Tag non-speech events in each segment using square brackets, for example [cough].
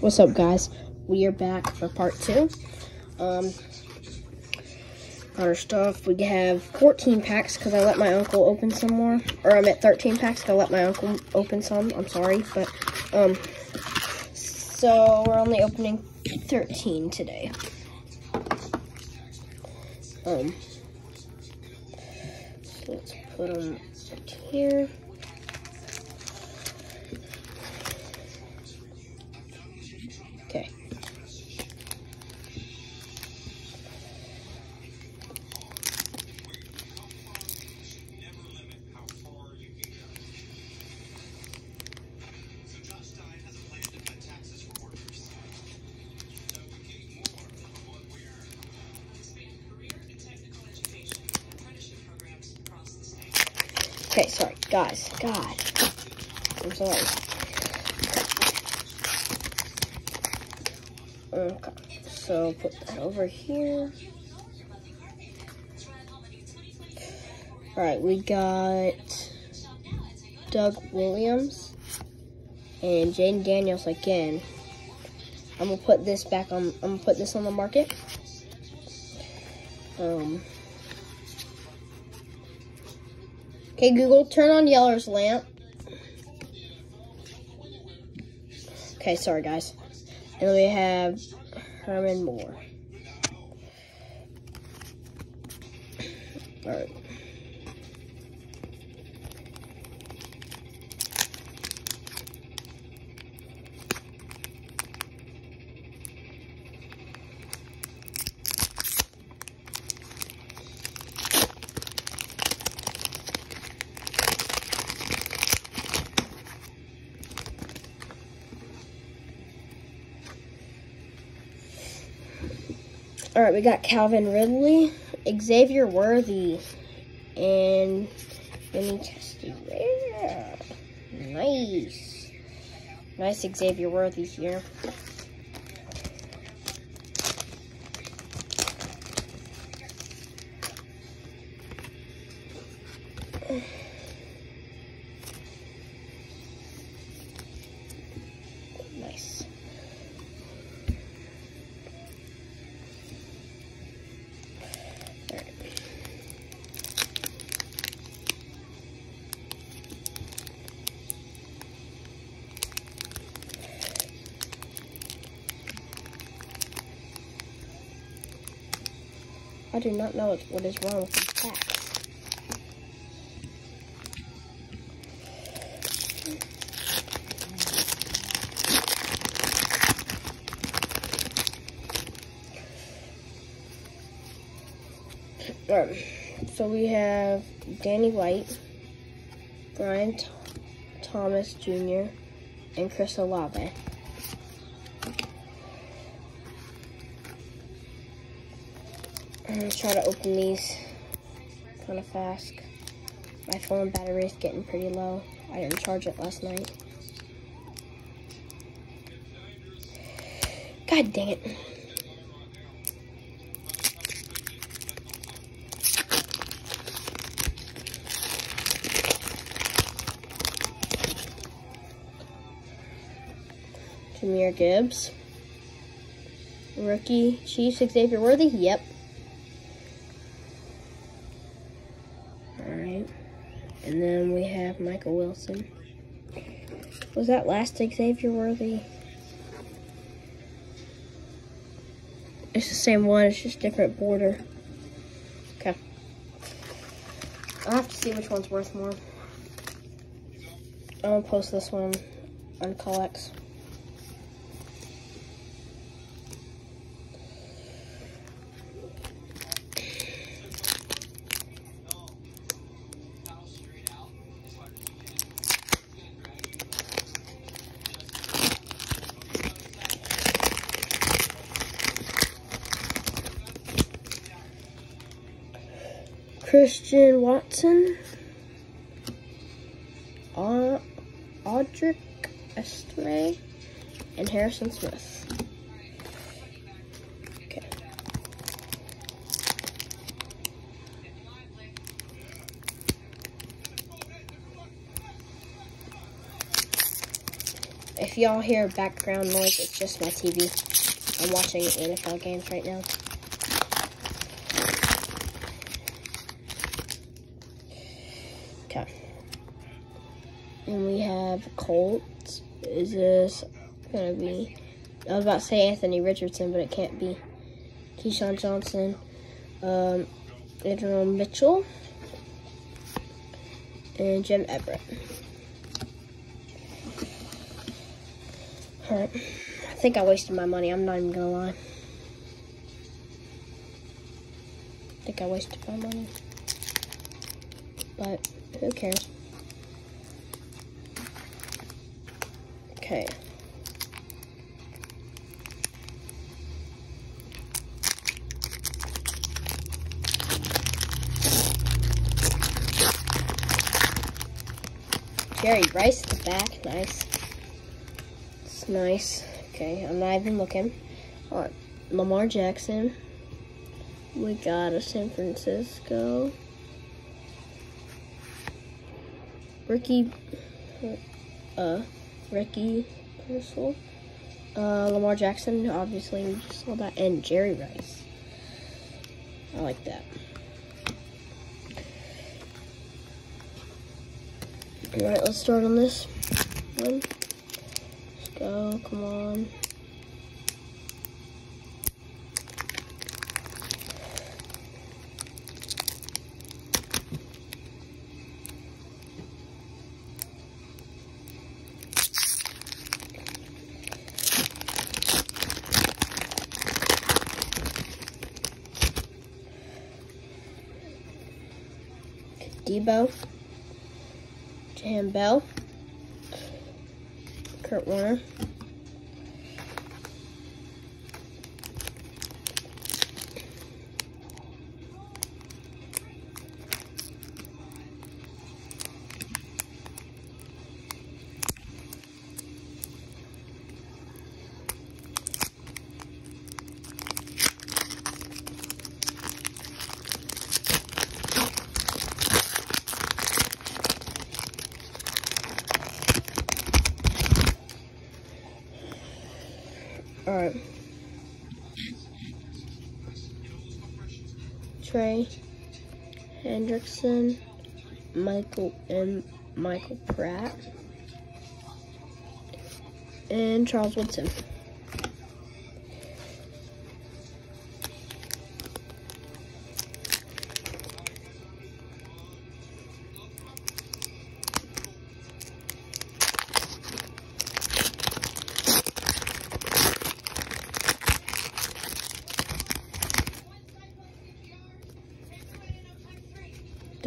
What's up, guys? We are back for part two. Um, our stuff. We have 14 packs because I let my uncle open some more. Or I'm at 13 packs because I let my uncle open some. I'm sorry, but um, so we're only opening 13 today. Um, so let's put them here. Okay, sorry, guys. God. I'm sorry. Okay, so put that over here. Alright, we got Doug Williams and Jayden Daniels again. I'm gonna put this back on I'm gonna put this on the market. Um Okay, Google, turn on Yeller's lamp. Okay, sorry guys. And we have Herman Moore. Alright. All right, we got Calvin Ridley, Xavier Worthy, and Vinny Testaverde. Nice. Nice Xavier Worthy here. I do not know what is wrong with these packs. Alright, so we have Danny White, Brian Th Thomas Jr., and Chris Olave. Gonna try to open these kind of fast. My phone battery is getting pretty low. I didn't charge it last night. God dang it. Jahmyr Gibbs. Rookie Chiefs Xavier Worthy. Yep. And then we have Michael Wilson. Was that last Xavier Worthy? It's the same one, it's just different border. Okay. I'll have to see which one's worth more. I'm gonna post this one on CollX. Christian Watson, Au- Audric Estime, and Harrison Smith. Okay. If y'all hear background noise, it's just my TV. I'm watching NFL games right now. Okay. And we have Colts. Is this gonna be? I was about to say Anthony Richardson, but it can't be. Keyshawn Johnson, um, Adriel Mitchell, and Jim Everett. Alright. I think I wasted my money. I'm not even gonna lie. I think I wasted my money. But who cares? Okay. Jerry Rice at the back. Nice. It's nice. Okay, I'm not even looking. Alright, Lamar Jackson. We got a San Francisco. Ricky, uh, Ricky Pearsall. Uh, Lamar Jackson, obviously, we just saw that. And Jerry Rice. I like that. Alright, let's start on this one. Let's go, come on. Deebo. Jahan Bell, Kurt Warner, All right. Trey Hendrickson, Michael and Michael Pratt, and Charles Woodson.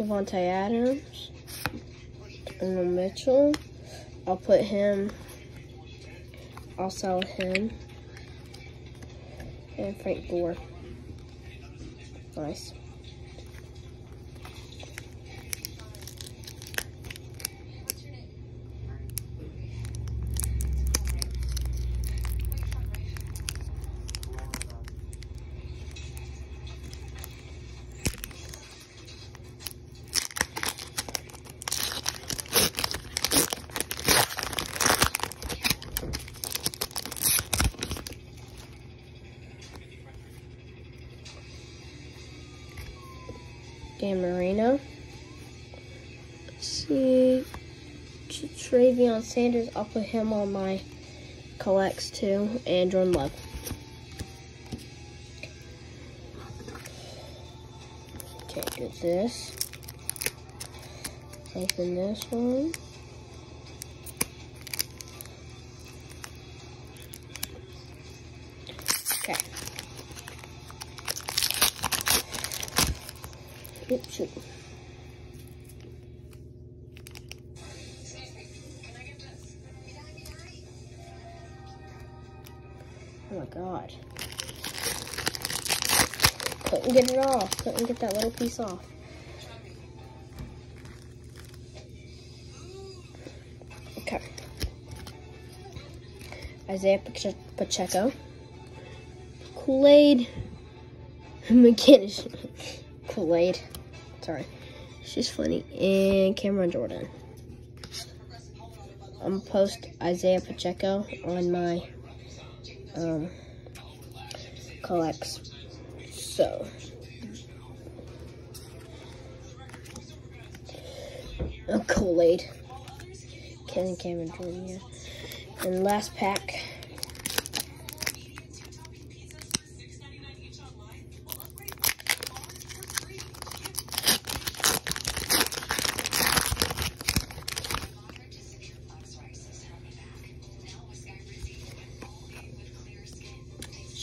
Davante Adams, Arnold Mitchell. I'll put him, I'll sell him, and Frank Gore. Nice. Dan Marino. Let's see. Travion Sanders, I'll put him on my CollX too. And Jordan Love. Okay, do this. Open this one. Okay. Shoot. Oh my god. Couldn't get it off. Couldn't get that little piece off. Okay. Isaiah Pacheco. Kool-Aid. McKinnis. [laughs] Kool-Aid. Sorry. She's funny. And Cameron Jordan. I'm gonna post Isaiah Pacheco on my um, CollX. So. A Kool-Aid. Kevin Cameron Jr. And last pack.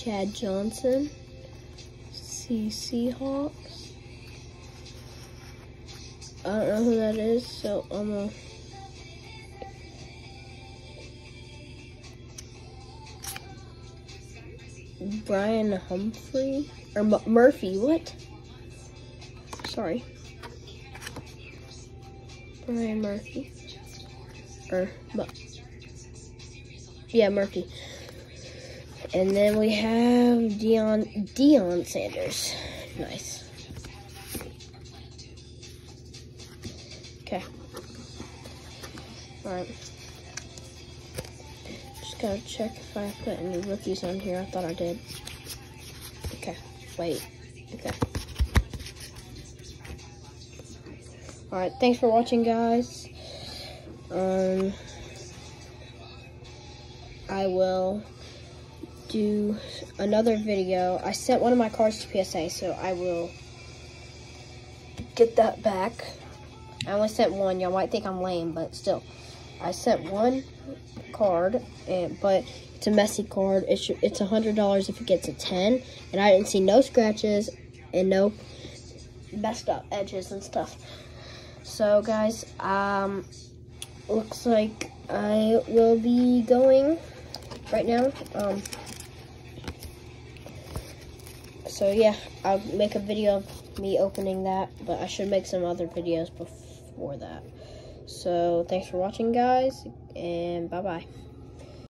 Chad Johnson, CC Hawks. I don't know who that is, so I'm gonna. Brian Humphrey or M Murphy, what? Sorry. Brian Murphy. Or, yeah, Murphy. And then we have Deion Deion Sanders. Nice. Okay. Alright. Just gotta check if I put any rookies on here. I thought I did. Okay. Wait. Okay. Alright, thanks for watching guys. Um I will do another video. I sent one of my cards to PSA, so I will get that back. I only sent one. Y'all might think I'm lame, but still. I sent one card, and but it's a messy card. It's it's a hundred dollars if it gets a ten, and I didn't see no scratches and no messed up edges and stuff. So guys, um, looks like I will be going right now. Um, so yeah, I'll make a video of me opening that, but I should make some other videos before that. So thanks for watching, guys, and bye-bye.